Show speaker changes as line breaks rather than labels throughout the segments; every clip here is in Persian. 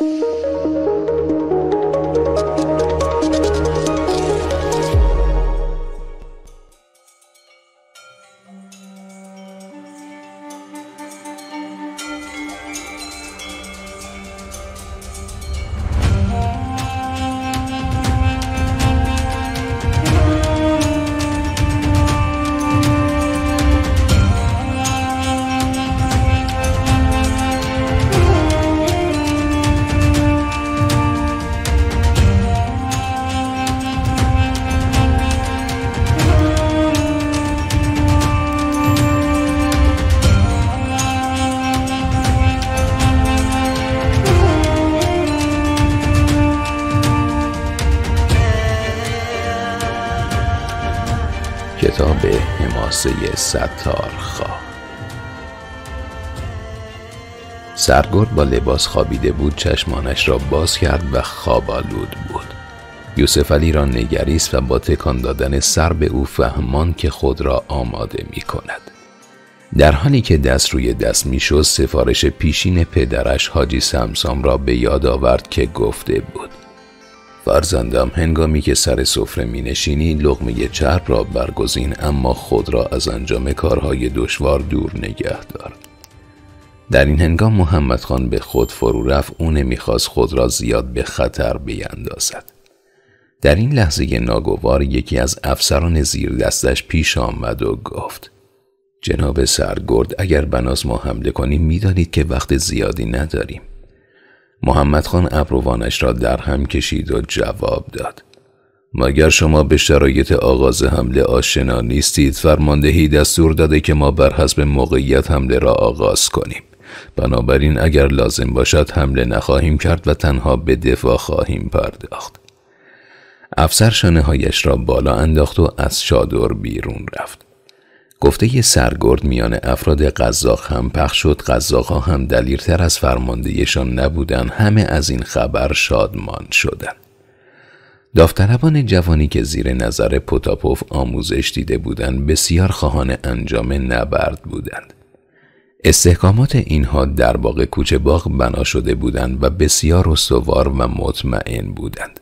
کتاب حماسه ستارخواه سرگرد با لباس خوابیده بود چشمانش را باز کرد و خواب آلود بود یوسف علی را نگریست و با تکان دادن سر به او فهمان که خود را آماده می کند. در حالی که دست روی دست می سفارش پیشین پدرش حاجی سمسام را به یاد آورد که گفته بود فرزندم هنگامی که سر سفره می نشینی لغمه چرب را برگزین اما خود را از انجام کارهای دشوار دور نگه دار. در این هنگام محمد خان به خود فرو رفت او نمی‌خواست خود را زیاد به خطر بیندازد. در این لحظه ناگوار یکی از افسران زیر دستش پیش آمد و گفت جناب سرگرد اگر بناز ما حمله کنیم می‌دانید که وقت زیادی نداریم. محمد خان ابروانش را در هم کشید و جواب داد. مگر شما به شرایط آغاز حمله آشنا نیستید؟ فرماندهی دستور داده که ما بر حسب موقعیت حمله را آغاز کنیم. بنابراین اگر لازم باشد حمله نخواهیم کرد و تنها به دفاع خواهیم پرداخت. افسر شانه هایش را بالا انداخت و از چادر بیرون رفت. گفته سرگرد میان افراد قزاق هم پخش شد قزاقها هم دلیرتر از فرماندهیشان نبودن همه از این خبر شادمان شدند. داوطلبان جوانی که زیر نظر پوتاپوف آموزش دیده بودند بسیار خواهان انجام نبرد بودند. استحکامات اینها در باغ کوچه باغ بنا شده بودند و بسیار استوار و مطمئن بودند.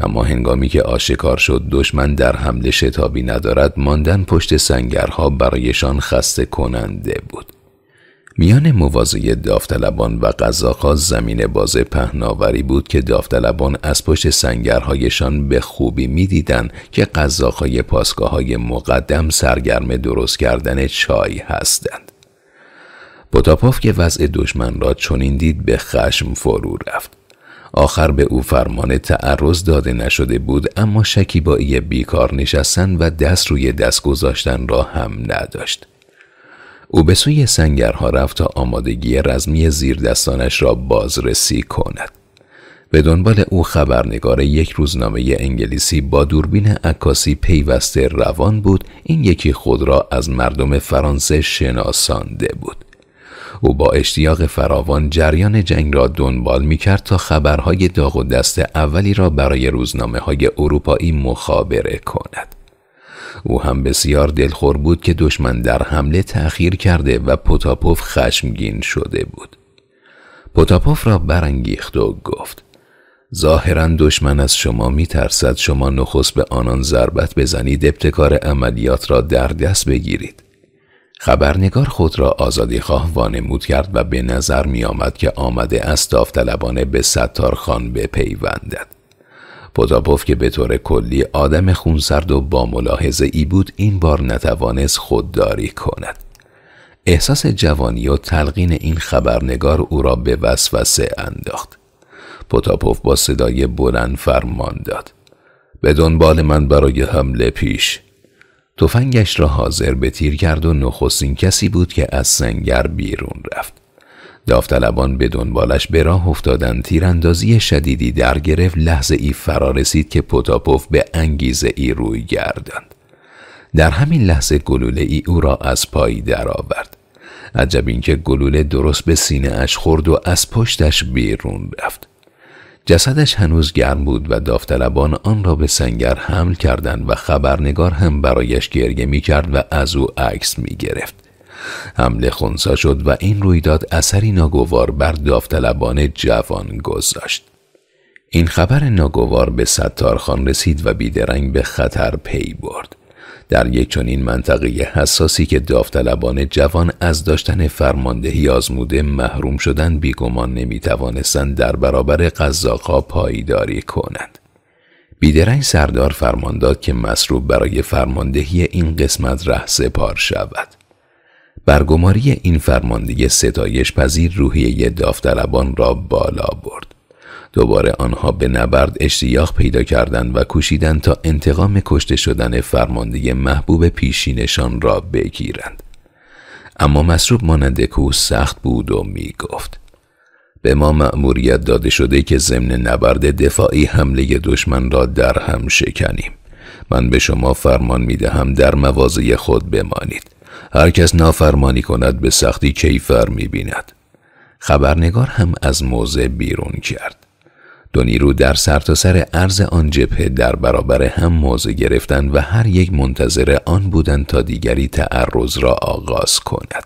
اما هنگامی که آشکار شد دشمن در حمله شتابی ندارد ماندن پشت سنگرها برایشان خسته کننده بود میان موازی داوطلبان و قزاقها زمین باز پهناوری بود که داوطلبان از پشت سنگرهایشان به خوبی می‌دیدند که قزاقهای پاسگاه های مقدم سرگرم درست کردن چای هستند. پوتاپوف که وضع دشمن را چنین دید به خشم فرو رفت. آخر به او فرمان تعرض داده نشده بود اما شکیبایی بیکار نشستن و دست روی دست گذاشتن را هم نداشت. او به سوی سنگرها رفت تا آمادگی رزمی زیر دستانش را بازرسی کند. به دنبال او خبرنگار یک روزنامه انگلیسی با دوربین عکاسی پیوسته روان بود این یکی خود را از مردم فرانسه شناسانده بود. او با اشتیاق فراوان جریان جنگ را دنبال می کرد تا خبرهای داغ و دست اولی را برای روزنامه های اروپایی مخابره کند. او هم بسیار دلخور بود که دشمن در حمله تأخیر کرده و پوتاپوف خشمگین شده بود. پوتاپوف را برانگیخت و گفت ظاهرا دشمن از شما می ترسد شما نخست به آنان ضربت بزنید ابتکار عملیات را در دست بگیرید. خبرنگار خود را آزادی خواه وانمود کرد و به نظر می آمد که آمده است داوطلبانه به ستار خان بپیوندد. پوتاپوف که به طور کلی آدم خونسرد و با ملاحظه ای بود این بار نتوانست خودداری کند. احساس جوانی و تلقین این خبرنگار او را به وسوسه انداخت. پوتاپوف با صدای بلند فرمان داد. به دنبال من برای حمله پیش تفنگش را حاضر به تیر کرد و نخستین کسی بود که از سنگر بیرون رفت. داوطلبان به دنبالش به راه افتادن تیراندازی شدیدی در گرفت لحظه ای فرا رسید که پوتاپوف به انگیزه ای روی گردند. در همین لحظه گلوله ای او را از پایی درآورد. عجب اینکه گلوله درست به سینه اش خورد و از پشتش بیرون رفت. جسدش هنوز گرم بود و داوطلبان آن را به سنگر حمل کردند و خبرنگار هم برایش گریه می کرد و از او عکس می گرفت. حمله خونسا شد و این رویداد اثری ناگوار بر داوطلبان جوان گذاشت این خبر ناگوار به ستارخان رسید و بیدرنگ به خطر پی برد در یک چنین منطقه حساسی که داوطلبان جوان از داشتن فرماندهی آزموده محروم شدن بیگمان نمی توانستند در برابر قزاقها پایداری کنند. بیدرنگ سردار فرمان داد که مسروب برای فرماندهی این قسمت ره سپار شود. برگماری این فرماندهی ستایش پذیر روحیه داوطلبان را بالا برد. دوباره آنها به نبرد اشتیاق پیدا کردند و کوشیدند تا انتقام کشته شدن فرمانده محبوب پیشینشان را بگیرند. اما مسروب مانند کوه سخت بود و می گفت به ما مأموریت داده شده که ضمن نبرد دفاعی حمله دشمن را در هم شکنیم. من به شما فرمان می دهم در موازه خود بمانید. هر کس نافرمانی کند به سختی کیفر می بیند. خبرنگار هم از موضع بیرون کرد. دو نیرو در سرتاسر سر عرض آن جبهه در برابر هم موضع گرفتند و هر یک منتظر آن بودند تا دیگری تعرض را آغاز کند.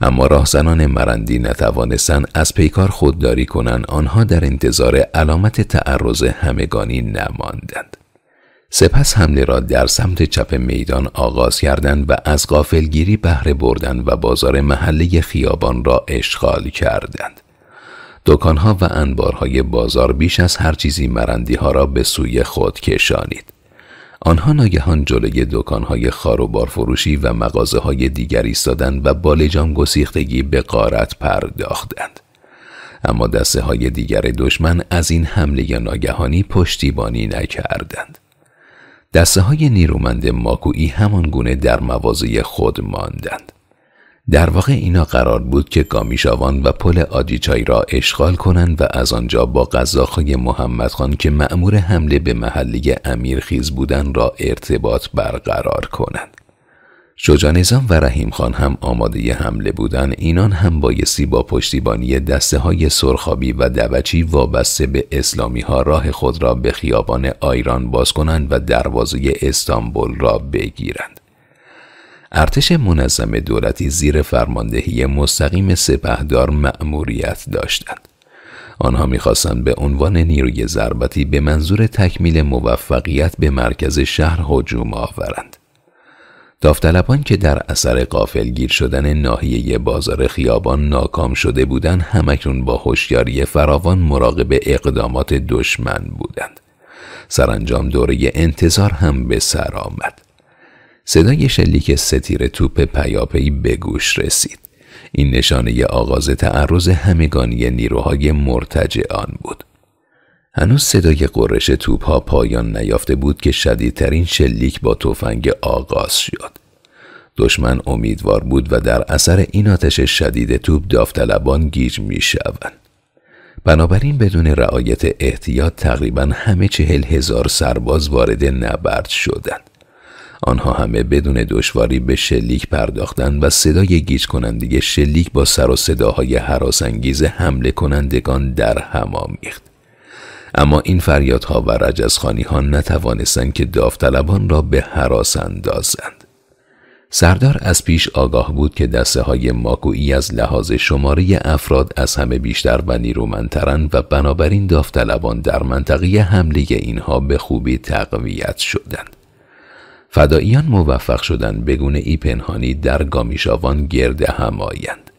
اما راهزنان مرندی نتوانستند از پیکار خودداری کنند. آنها در انتظار علامت تعرض همگانی نماندند. سپس حمله را در سمت چپ میدان آغاز کردند و از غافلگیری بهره بردند و بازار محله خیابان را اشغال کردند. دکانها و انبارهای بازار بیش از هر چیزی مرندی ها را به سوی خود کشانید. آنها ناگهان جلوی دکانهای خاروبار فروشی و مغازه های دیگر ایستادند و بالجان گسیختگی به قارت پرداختند. اما دسته های دیگر دشمن از این حمله ناگهانی پشتیبانی نکردند. دسته های نیرومند ماکویی همان گونه در موازه خود ماندند. در واقع اینا قرار بود که گامیشاوان و پل آجیچای را اشغال کنند و از آنجا با قزاقهای محمد خان که مأمور حمله به محلی امیرخیز بودند را ارتباط برقرار کنند. شجا و رحیم خان هم آماده حمله بودند اینان هم بایستی با پشتیبانی دسته های سرخابی و دوچی وابسته به اسلامی ها راه خود را به خیابان آیران باز کنند و دروازه استانبول را بگیرند. ارتش منظم دولتی زیر فرماندهی مستقیم سپهدار مأموریت داشتند. آنها می‌خواستند به عنوان نیروی ضربتی به منظور تکمیل موفقیت به مرکز شهر هجوم آورند. داوطلبان که در اثر گیر شدن ناحیه بازار خیابان ناکام شده بودند همکنون با هوشیاری فراوان مراقب اقدامات دشمن بودند. سرانجام دوره انتظار هم به سر آمد. صدای شلیک ستیر توپ پیاپی به گوش رسید. این نشانه آغاز تعرض همگانی نیروهای مرتجع آن بود. هنوز صدای قرش توپ ها پایان نیافته بود که شدیدترین شلیک با تفنگ آغاز شد. دشمن امیدوار بود و در اثر این آتش شدید توپ داوطلبان گیج می شوند. بنابراین بدون رعایت احتیاط تقریبا همه چهل هزار سرباز وارد نبرد شدند. آنها همه بدون دشواری به شلیک پرداختند و صدای گیج کننده شلیک با سر و صداهای حراسانگیز حمله کنندگان در هم آمیخت. اما این فریادها و رجزخانی ها نتوانستند که داوطلبان را به حراس اندازند. سردار از پیش آگاه بود که دسته های ماکویی از لحاظ شماره افراد از همه بیشتر و نیرومندترند و بنابراین داوطلبان در منطقه حمله اینها به خوبی تقویت شدند. فداییان موفق شدند بگونه ای پنهانی در گامیشاوان گرد هم آیند.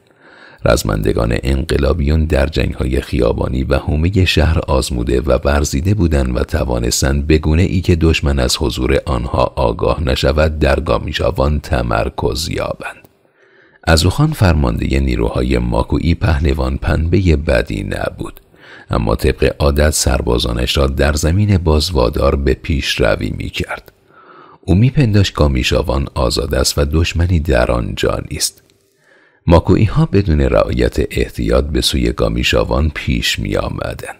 رزمندگان انقلابیون در جنگ های خیابانی و حومه شهر آزموده و ورزیده بودند و توانستند بگونه ای که دشمن از حضور آنها آگاه نشود در گامیشاوان تمرکز یابند. از اوخان فرمانده نیروهای ماکویی پهلوان پنبه بدی نبود. اما طبق عادت سربازانش را در زمین بازوادار به پیش روی می کرد. او میپنداشت کامیشاوان آزاد است و دشمنی در آنجا نیست ماکویی ها بدون رعایت احتیاط به سوی گامیشاوان پیش می آمدن.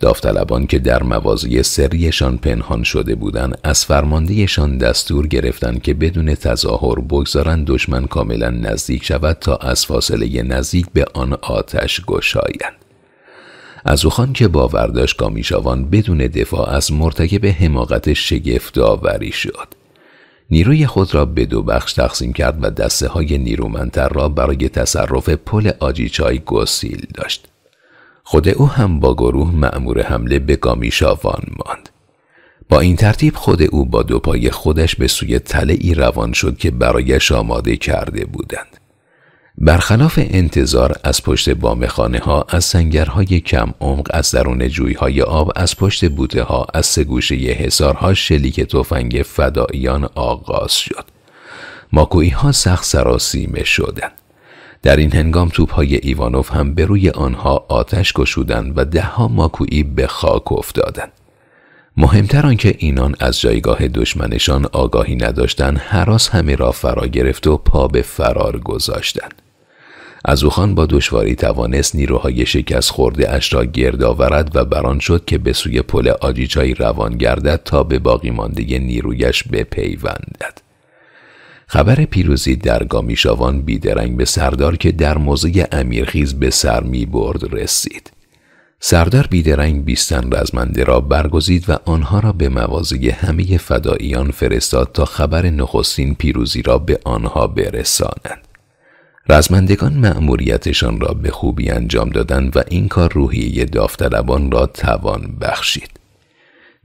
داوطلبان که در موازی سریشان پنهان شده بودند از فرماندهشان دستور گرفتند که بدون تظاهر بگذارند دشمن کاملا نزدیک شود تا از فاصله نزدیک به آن آتش گشایند از اوخان که باورداشت گامیشاوان بدون دفاع از مرتکب حماقت شگفت آوری شد نیروی خود را به دو بخش تقسیم کرد و دسته های نیرومندتر را برای تصرف پل آجیچای گسیل داشت. خود او هم با گروه معمور حمله به گامیشاوان ماند. با این ترتیب خود او با دو پای خودش به سوی تله ای روان شد که برایش آماده کرده بودند. برخلاف انتظار از پشت بام خانه ها از سنگرهای کم عمق از درون جویهای آب از پشت بوته ها از سگوشه حسارها شلیک تفنگ فداییان آغاز شد. ماکویی ها سخت سراسیمه شدند. در این هنگام توپ های ایوانوف هم به روی آنها آتش گشودند و دهها ماکویی به خاک افتادند. مهمتر آنکه اینان از جایگاه دشمنشان آگاهی نداشتند حراس همه را فرا گرفت و پا به فرار گذاشتند از اوخان با دشواری توانست نیروهای شکست خورده اش را گرد آورد و بران شد که به سوی پل آجیچای روان گردد تا به باقی مانده نیرویش بپیوندد. خبر پیروزی در گامیشاوان بیدرنگ به سردار که در موضع امیرخیز به سر می برد رسید. سردار بیدرنگ بیستن رزمنده را برگزید و آنها را به موازی همه فداییان فرستاد تا خبر نخستین پیروزی را به آنها برسانند. رزمندگان مأموریتشان را به خوبی انجام دادند و این کار روحیه داوطلبان را توان بخشید.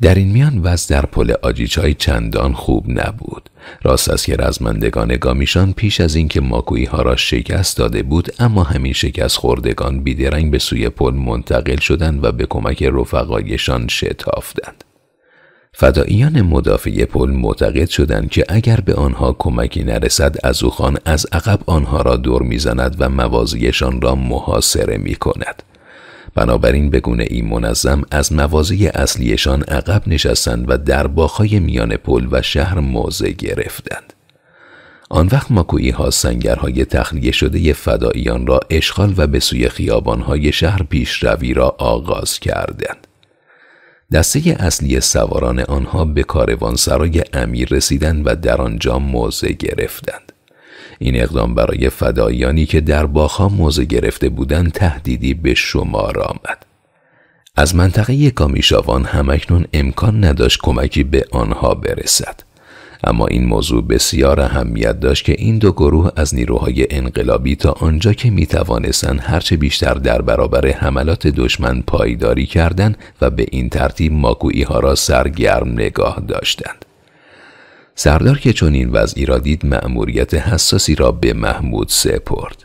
در این میان وضع در پل آجیچای چندان خوب نبود. راست است که رزمندگان گامیشان پیش از اینکه ماکویی ها را شکست داده بود اما همین شکست خوردگان بیدرنگ به سوی پل منتقل شدند و به کمک رفقایشان شتافتند. فداییان مدافع پل معتقد شدند که اگر به آنها کمکی نرسد از او خان از عقب آنها را دور می‌زند و موازیشان را محاصره می کند. بنابراین به گونه این منظم از موازی اصلیشان عقب نشستند و در باخای میان پل و شهر موضع گرفتند. آن وقت ماکویی ها سنگرهای تخلیه شده فداییان را اشغال و به سوی خیابانهای شهر پیشروی را آغاز کردند. دسته اصلی سواران آنها به کاروانسرای امیر رسیدند و در آنجا موضع گرفتند. این اقدام برای فدایانی که در باخا موضع گرفته بودند تهدیدی به شمار آمد. از منطقه کامیشاوان همکنون امکان نداشت کمکی به آنها برسد. اما این موضوع بسیار اهمیت داشت که این دو گروه از نیروهای انقلابی تا آنجا که می توانستند هرچه بیشتر در برابر حملات دشمن پایداری کردند و به این ترتیب ماکویی ها را سرگرم نگاه داشتند. سردار که چون این وضعی را دید مأموریت حساسی را به محمود سپرد.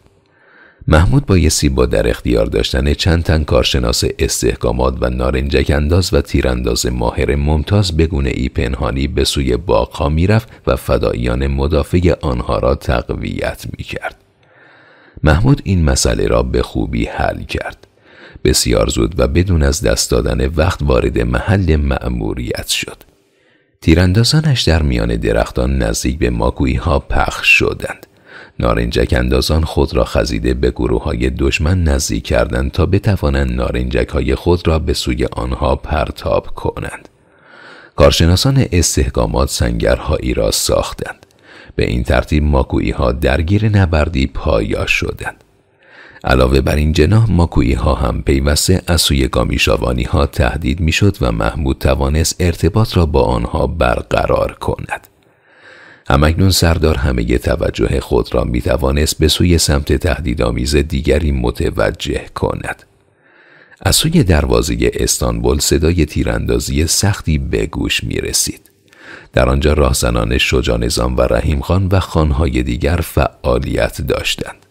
محمود بایستی با در اختیار داشتن چند تن کارشناس استحکامات و نارنجک انداز و تیرانداز ماهر ممتاز بگونه ای پنهانی به سوی باغها می‌رفت و فداییان مدافع آنها را تقویت می کرد. محمود این مسئله را به خوبی حل کرد. بسیار زود و بدون از دست دادن وقت وارد محل مأموریت شد. تیراندازانش در میان درختان نزدیک به ماکویی ها پخش شدند. نارنجک اندازان خود را خزیده به گروه های دشمن نزدیک کردند تا بتوانند نارنجک های خود را به سوی آنها پرتاب کنند. کارشناسان استحکامات سنگرهایی را ساختند. به این ترتیب ماکویی ها درگیر نبردی پایا شدند. علاوه بر این جناح ماکویی ها هم پیوسته از سوی گامیشاوانی ها تهدید می‌شد و محمود توانست ارتباط را با آنها برقرار کند. همکنون سردار همه توجه خود را می توانست به سوی سمت تهدیدآمیز دیگری متوجه کند. از سوی دروازه استانبول صدای تیراندازی سختی به گوش می رسید. در آنجا راهزنان شجا نظام و رحیم خان و خانهای دیگر فعالیت داشتند.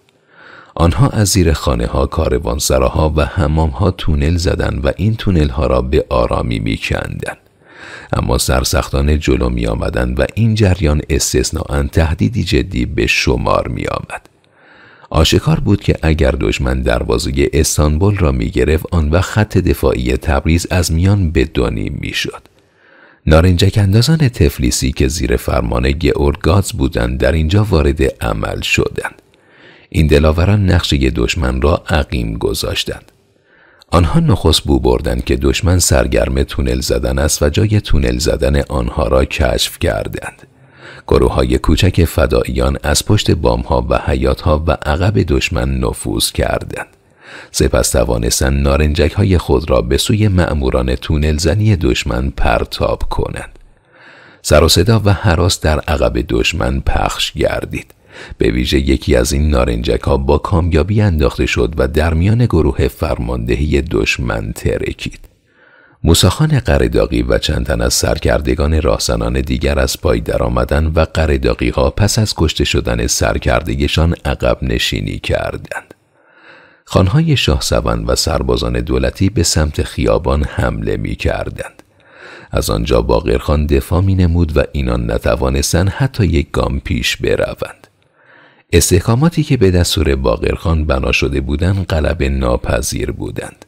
آنها از زیر خانه ها کاروانسراها و حمام ها تونل زدند و این تونل ها را به آرامی می کندن. اما سرسختان جلو می آمدن و این جریان استثناء تهدیدی جدی به شمار می آمد. آشکار بود که اگر دشمن دروازه استانبول را می گرفت آن وقت خط دفاعی تبریز از میان به دونیم می شد. نارنجک اندازان تفلیسی که زیر فرمان گئورگاز بودند در اینجا وارد عمل شدند. این دلاوران نقشه دشمن را عقیم گذاشتند. آنها نخست بو بردند که دشمن سرگرم تونل زدن است و جای تونل زدن آنها را کشف کردند. گروه های کوچک فداییان از پشت بام ها و حیات ها و عقب دشمن نفوذ کردند. سپس توانستند نارنجک های خود را به سوی معموران تونل زنی دشمن پرتاب کنند. سر و صدا و حراس در عقب دشمن پخش گردید به ویژه یکی از این نارنجک ها با کامیابی انداخته شد و در میان گروه فرماندهی دشمن ترکید موساخان قرداقی و چند تن از سرکردگان راهزنان دیگر از پای درآمدن و قرداقی ها پس از کشته شدن سرکردگیشان عقب نشینی کردند. خانهای شاه و سربازان دولتی به سمت خیابان حمله می کردند. از آنجا باقرخان دفاع می نمود و اینان نتوانستند حتی یک گام پیش بروند. استحکاماتی که به دستور باقرخان بنا شده بودند غلب ناپذیر بودند.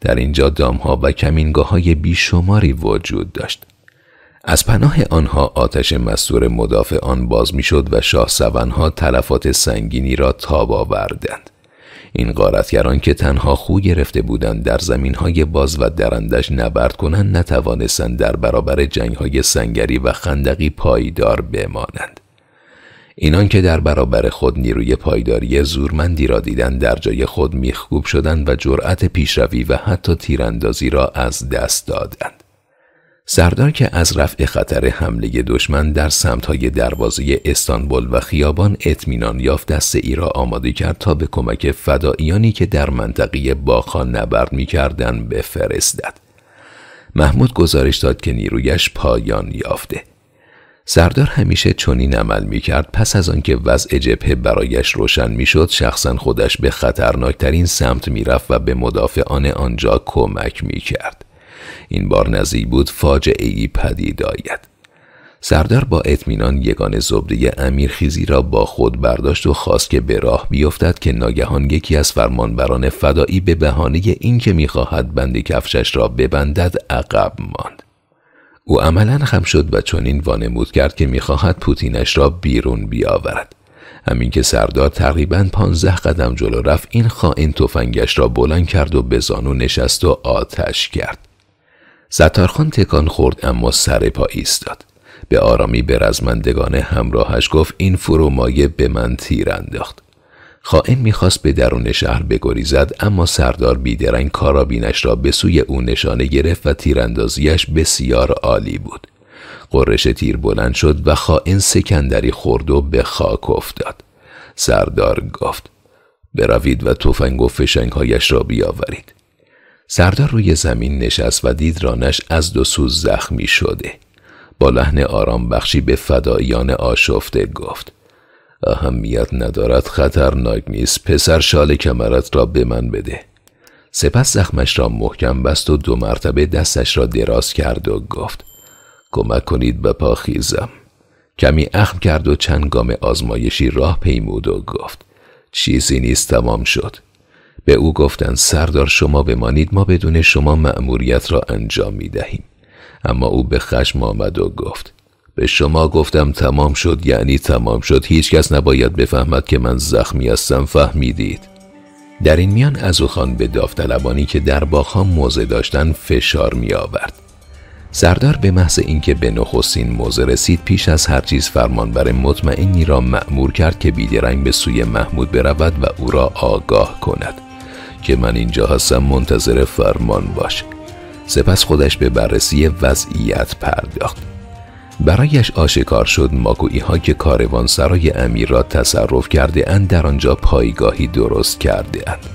در اینجا دامها و کمینگاه های بیشماری وجود داشت. از پناه آنها آتش مستور مدافع آن باز می‌شد و شاه سونها تلفات سنگینی را تاب آوردند. این غارتگران که تنها خو گرفته بودند در زمین های باز و درندش نبرد کنند نتوانستند در برابر جنگ های سنگری و خندقی پایدار بمانند. اینان که در برابر خود نیروی پایداری زورمندی را دیدن در جای خود میخکوب شدند و جرأت پیشروی و حتی تیراندازی را از دست دادند. سردار که از رفع خطر حمله دشمن در سمتهای دروازه استانبول و خیابان اطمینان یافت دست ای را آماده کرد تا به کمک فداییانی که در منطقه باخان نبرد می‌کردند بفرستد. محمود گزارش داد که نیرویش پایان یافته. سردار همیشه چنین عمل می کرد پس از آنکه وضع جبهه برایش روشن می شد شخصا خودش به خطرناکترین سمت می رفت و به مدافعان آنجا کمک می کرد. این بار نزدیک بود فاجعه ای پدید آید. سردار با اطمینان یگان زبده امیرخیزی را با خود برداشت و خواست که به راه بیفتد که ناگهان یکی از فرمانبران فدایی به بهانه اینکه می‌خواهد بند کفشش را ببندد عقب ماند. او عملا خم شد و چنین وانمود کرد که می‌خواهد پوتینش را بیرون بیاورد. همین که سردار تقریبا پانزده قدم جلو رفت این خائن تفنگش را بلند کرد و به زانو نشست و آتش کرد. ستارخان تکان خورد اما سر پا ایستاد. به آرامی به رزمندگان همراهش گفت این فرومایه به من تیر انداخت. خائن می‌خواست به درون شهر بگریزد اما سردار بیدرنگ کارابینش را به سوی او نشانه گرفت و تیراندازیش بسیار عالی بود. قررش تیر بلند شد و خائن سکندری خورد و به خاک افتاد. سردار گفت بروید و تفنگ و فشنگهایش را بیاورید. سردار روی زمین نشست و دید رانش از دو سوز زخمی شده. با لحن آرام بخشی به فدایان آشفته گفت اهمیت ندارد خطرناک نیست. پسر شال کمرت را به من بده. سپس زخمش را محکم بست و دو مرتبه دستش را دراز کرد و گفت کمک کنید به پا خیزم. کمی اخم کرد و چند گام آزمایشی راه پیمود و گفت چیزی نیست تمام شد. به او گفتند سردار شما بمانید ما بدون شما مأموریت را انجام می دهیم اما او به خشم آمد و گفت به شما گفتم تمام شد یعنی تمام شد. هیچکس نباید بفهمد که من زخمی هستم فهمیدید. در این میان از او خان به داوطلبانی که در باغها موزه داشتن فشار می آورد سردار به محض اینکه به نخستین موزه رسید پیش از هر چیز فرمانبر مطمئنی را مأمور کرد که بیدرنگ به سوی محمود برود و او را آگاه کند. که من اینجا هستم منتظر فرمان باش. سپس خودش به بررسی وضعیت پرداخت. برایش آشکار شد ماگویی ها که کاروان سرای امیر را تصرف کرده اند در آنجا پایگاهی درست کرده اند.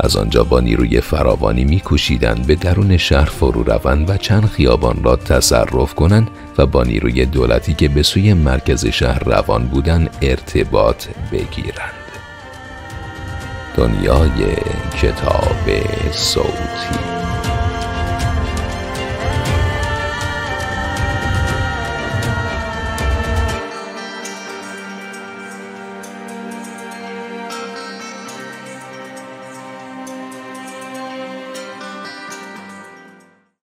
از آنجا با نیروی فراوانی میکوشیدند به درون شهر فرو روند و چند خیابان را تصرف کنند و با نیروی دولتی که به سوی مرکز شهر روان بودند ارتباط بگیرند. دنیای کتاب صوتی